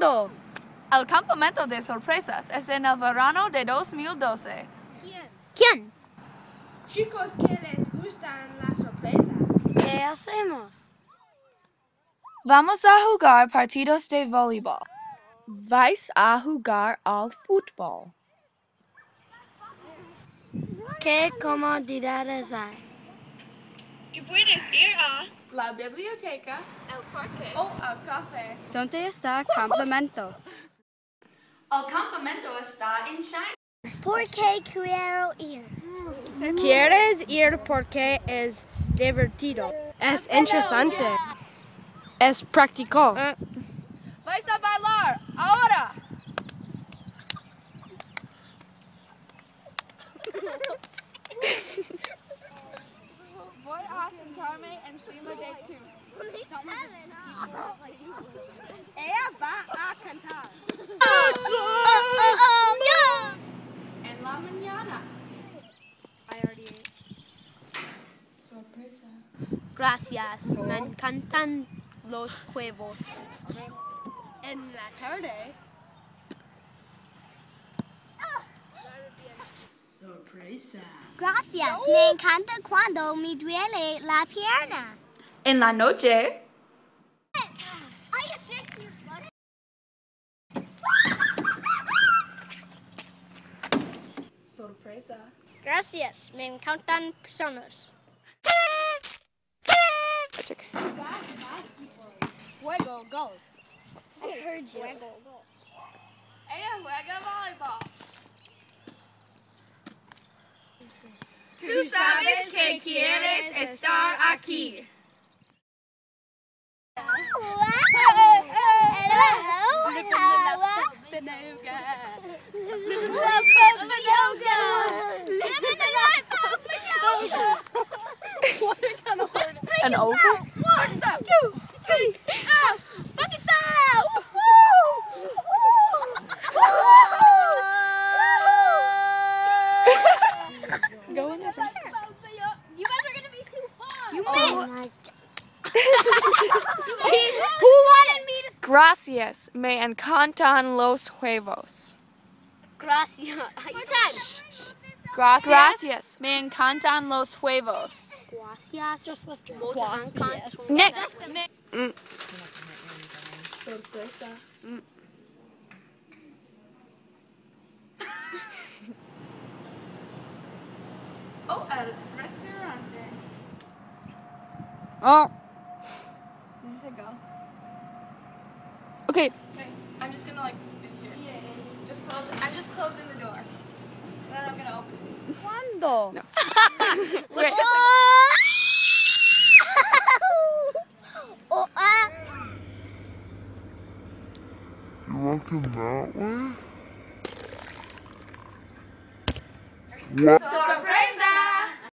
¿Cuándo? El campamento de sorpresas es en el verano de 2012. ¿Quién? Chicos que les gustan las sorpresas. ¿Qué hacemos? Vamos a jugar partidos de voleibol. Vais a jugar al fútbol. ¿Qué comodidades hay? Tú puedes ir a la biblioteca, el parque oh. o al café. ¿Dónde está el campamento? El campamento está en China. ¿Por qué quiero ir? ¿Quieres ir porque es divertido? Es interesante. Es práctico. Eh. Vais a bailar ahora. Sentarme encima de tú. Ella va a cantar. En la mañana. Gracias. Me oh. encantan los huevos. En la tarde. Gracias. Me encanta cuando me duele la pierna. En la noche. Sorpresa. Gracias. Me encantan personas. Fuego, go. I heard you. Ella juega voleibol. Tú sabes que quieres estar aquí. An oval? Go in there. You guys are gonna be too far. You Oh missed. Who wanted me to? Gracias. Me encantan los huevos. Gracias. Gracias. Gracias. Me encantan los huevos. Gracias. Just left your Next. Mm. Sorpresa. oh, el restaurante. Oh, Did you say go? okay. Okay, I'm just gonna like do here. Just close it. I'm just closing the door. And then I'm gonna open it. ¿Cuándo? Wait. oh, ah. You walking that way? Sorpresa!